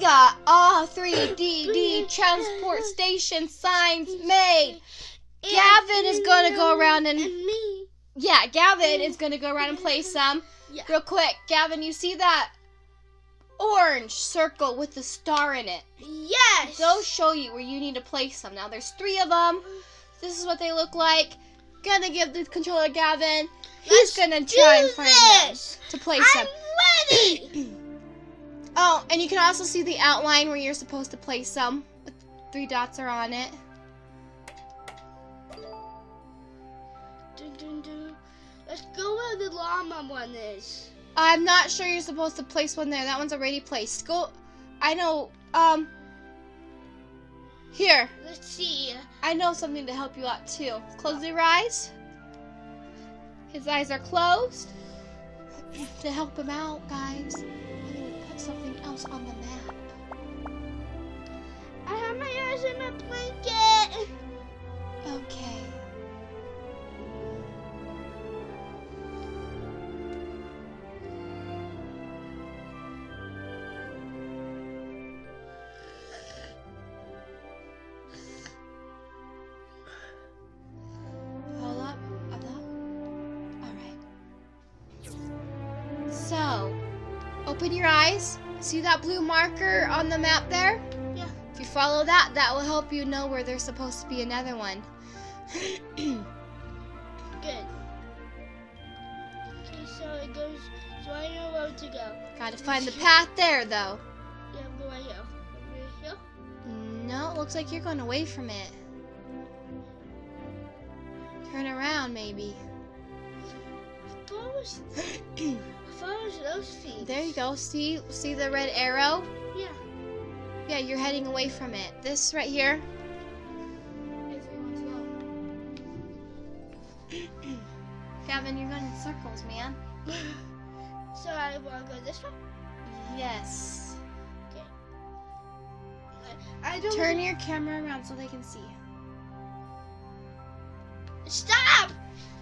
got all three Dee Dee transport station signs made. Gavin is gonna go around and- me. Yeah, Gavin is gonna go around and play some. Yeah. Real quick, Gavin, you see that orange circle with the star in it? Yes. They'll show you where you need to place them. Now there's three of them. This is what they look like. Gonna give the controller to Gavin. He's gonna try and find them this. to place I'm them. ready. Oh, and you can also see the outline where you're supposed to place them. Three dots are on it. dun, dun, dun. Let's go where the llama one is. I'm not sure you're supposed to place one there. That one's already placed. Go. I know. Um. Here. Let's see. I know something to help you out too. Close your eyes. His eyes are closed. to help him out, guys, I'm gonna put something else on the map. I have my eyes in my blanket. Okay. Open your eyes. See that blue marker on the map there? Yeah. If you follow that, that will help you know where there's supposed to be another one. Good. Okay, so it goes. So I know where to go. Gotta find the path there, though. Yeah, I'm going here. Over here. No, it looks like you're going away from it. Turn around, maybe. I thought it was. I thought it was those feet. there you go. See, see the red arrow? Yeah. Yeah, you're heading away from it. This right here. If you want to go. Gavin, you're going in circles, man. So I want to go this way. Yes. Okay. I don't. Turn your camera around so they can see. Stop!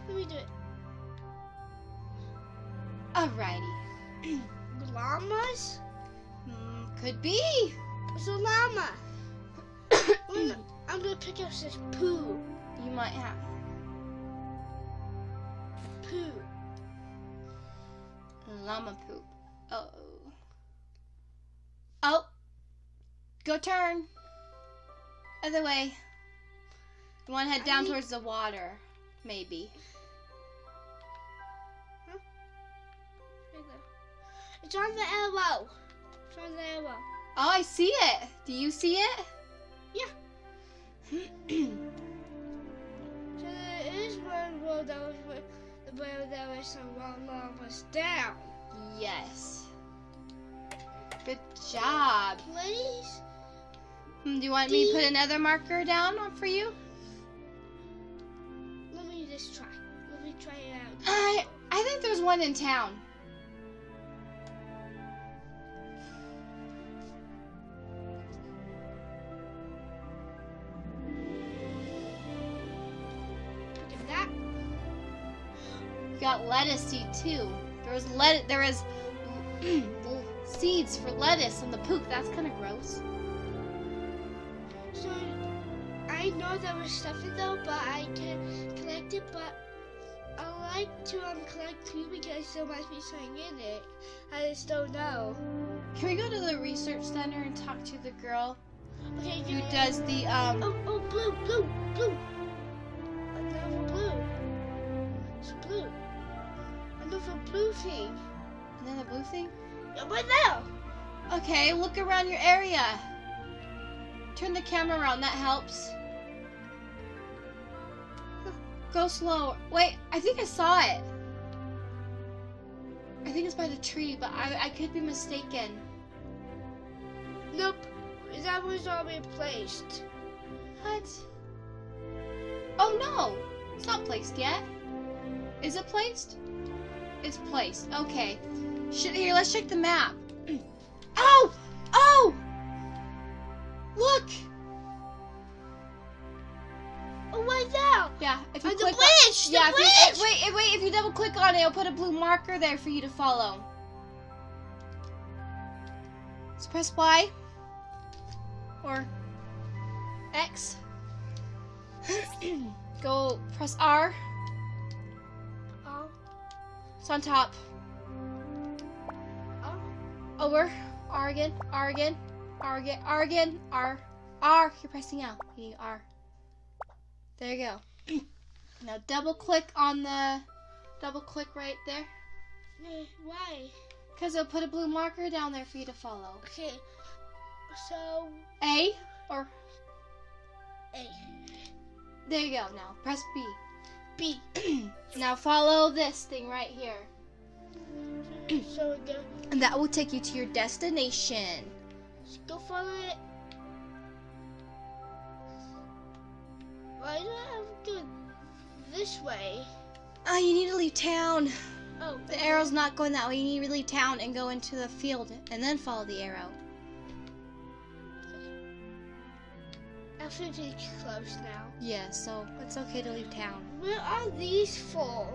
Let me do it. Alrighty. Llamas? Mm, could be. It's a llama. I'm gonna- I'm gonna pick up this poo. You might have. Poo. Llama poop. Oh. Oh. Go turn. Other way. You want to head I down need- towards the water, maybe. It's on the arrow. It's on the arrow. Oh, I see it. Do you see it? Yeah. So there is one road that was where, there was some llamas down. yes. Good job. Please? Hmm, Do you want me to put another marker down for you? Let me just try. Let me try it out. I I think there's one in town. You got lettuce seed too. There was let there was seeds for lettuce in the poop. That's kind of gross. So I know there was stuff in there, but I can collect it. But I like to um collect too because there might be something in it. I just don't know. Can we go to the research center and talk to the girl Okay, who I- does the um? Oh, oh, blue, blue, blue. Another blue. It's blue. Another blue thing. Another blue thing. Yeah, right there. Okay, look around your area. Turn the camera around. That helps. Go slow. Wait, I think I saw it. I think it's by the tree, but I, I could be mistaken. Nope. That was already placed. What? Oh no, it's not placed yet. Is it placed? It's placed. Okay. Should, here, let's check the map. Oh! Oh! Look! Oh, what right now. Yeah, if you the click bridge. on, the yeah, if you, eh, wait, eh, wait, if you double click on it, it'll put a blue marker there for you to follow. So press Y or X. Go press R. It's on top. oh. Over. R again. R again. R again. R again. R. R. You're pressing out. You need R. There you go. now double click on the. Double click right there. Why? Because it'll put a blue marker down there for you to follow. Okay. So A or. A There you go. Now press B. B. now follow this thing right here. so And that will take you to your destination. go follow it. Why do I have to go this way? Oh, you need to leave town. Oh, The arrow's not going that way. You need to leave town and go into the field and then follow the arrow. I think it's close now. Yeah, so it's okay to leave town. Where are these for?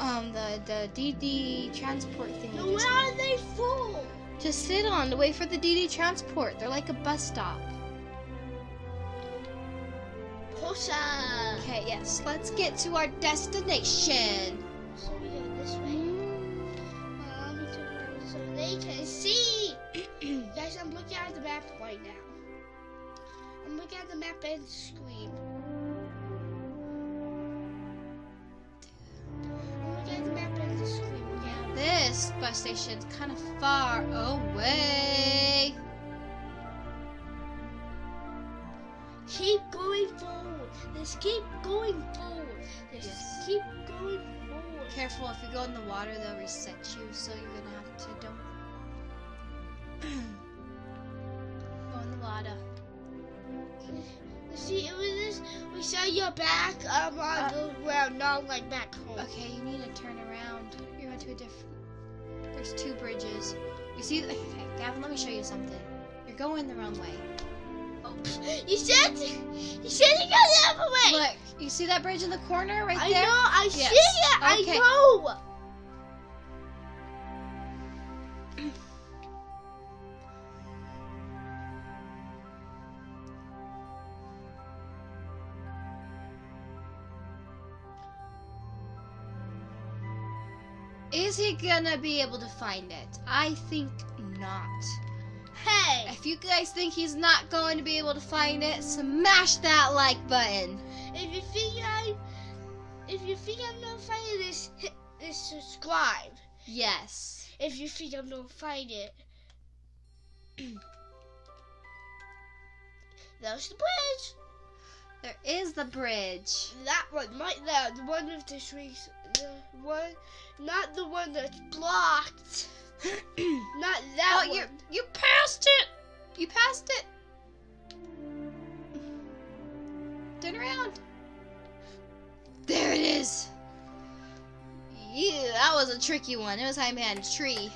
Um, the the Dee Dee transport thing. Where Just, are they for? just sit on to wait for the Dee Dee transport. They're like a bus stop. Posa. Okay, yes. Let's get to our destination. So we go this way. Turn around so they can see. Guys, I'm looking at the map right now. I'm at the map and scream. I'm at the map and scream. Yeah. This bus station's kind of far away. Keep going forward. Let's keep going forward. Let's Yes. keep going forward. Careful, if you go in the water, they'll reset you, so you're gonna have to don't saw your back um, on Uh, the ground, not like back home. Okay, you need to turn around. You're going to a different. There's two bridges. You see, okay, Gavin, let me show you something. You're going the wrong way. Oh, you said you said you got the other way. Look, you see that bridge in the corner right I there? I know. I Yes. see it. Okay. I know. Is he gonna be able to find it? I think not. Hey, If you guys think he's not going to be able to find it, smash that like button. if you think I, if you think I'm not finding this, hit this subscribe. Yes. If you think I'm not find it. There's the bridge. There is the bridge. That one right there, the one with the strings, the one, not the one that's blocked. Not that oh, one. you you passed it. You passed it. Turn around. There it is. Yeah, that was a tricky one. It was high man's tree.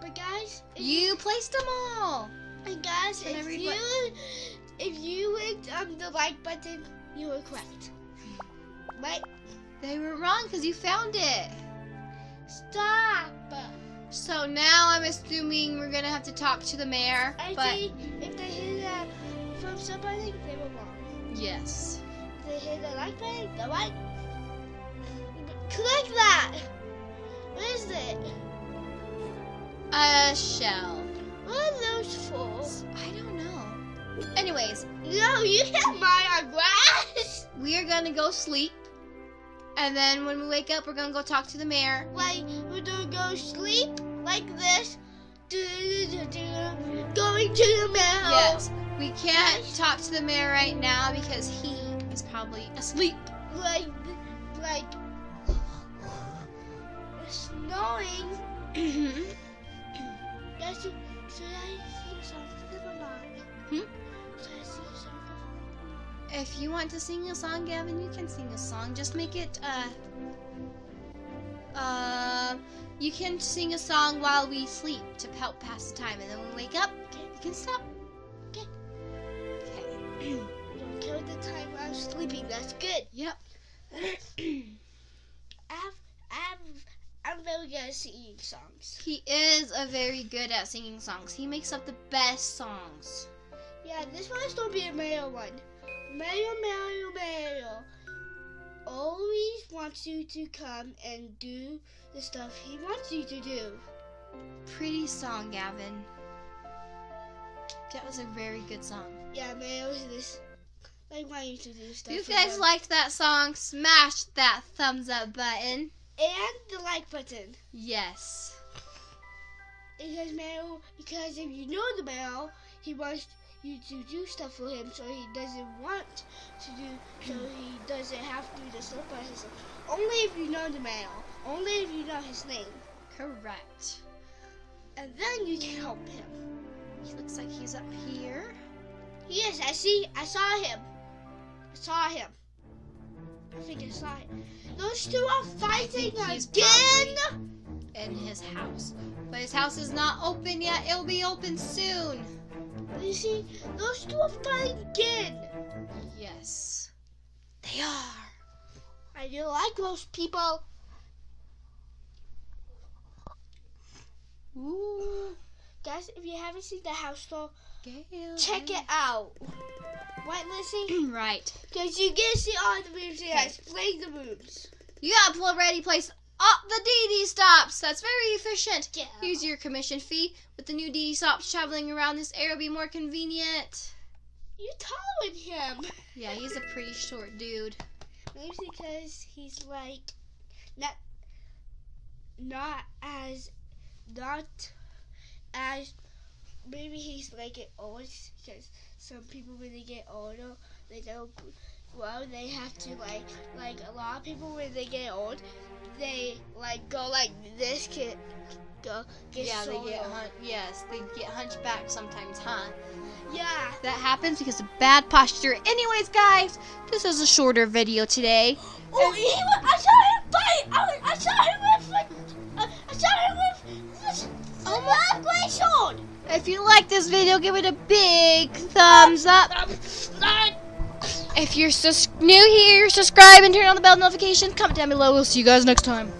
But guys, You placed them all. And guys, if you if you hit um, the like button, you were correct. Right? They were wrong because you found it. Stop. So now I'm assuming we're gonna have to talk to the mayor. I but if they hit a thumbs up button, they were wrong. yes. If they hit the like button, they're right. Click that. What is it? A shell. What are those for? I don't know. Anyways, No, you hit my grass. we are gonna go sleep. And then when we wake up, we're gonna go talk to the mayor. Like we're gonna go sleep like this. Going to the mayor. Yes. We can't talk to the mayor right now because he is probably asleep. like like it's snowing. Guys, should I song for or not? Hmm? If you want to sing a song, Gavin, you can sing a song. Just make it uh uh you can sing a song while we sleep to help pass the time and then when we wake up, you can stop. Okay. Okay. Don't kill the time. while I was sleeping. that's good. Yep. I've, I've, I'm very good at singing songs. He is a very good at singing songs. He makes up the best songs. Yeah, this one's gonna be a Mario one. Mario, Mario, Mario always wants you to come and do the stuff he wants you to do. Pretty song, Gavin. That was a very good song. Yeah, Mario's this like want you to do stuff. If you guys liked that song, smash that thumbs up button. and the like button. Yes. Because Mario, because if you know the Mario, he wants you to do stuff for him, so he doesn't want to do, so he doesn't have to do the stuff by himself. Only if you know the Mario. Only if you know his name, Correct. and then you can help him. He looks like he's up here. Yes, I see. I saw him. I saw him. I think I saw him. Those two are fighting again. In his house. But his house is not open yet. It'll be open soon. You see, those two are fighting again. Yes. They are. I do like those people. Ooh. Guys, if you haven't seen the house tour, Gail. check it out. Right, Lissy? right. Because you get to see all the rooms and I explain the rooms. You gotta already place up the Dee Dee stops. That's very efficient. Yeah. Use your commission fee. With the new Dee Dee stops traveling around this area, will be more convenient. You taller than him. Yeah, he's a pretty short dude. Maybe because he's like not not as not as maybe he's like it old because some people when they get older they don't well they have to like like a lot of people when they get old they like go like this kid go get yeah, so they get hun- yes, they get hunchback sometimes, huh? yeah That happens because of bad posture. Anyways, guys, this is a shorter video today. oh he was, I saw him fight I, I saw him with like, uh, I saw him with this oh my great sword If you like this video, give it a big thumbs up. If you're sus- new here, subscribe and turn on the bell notifications. Comment down below. We'll see you guys next time.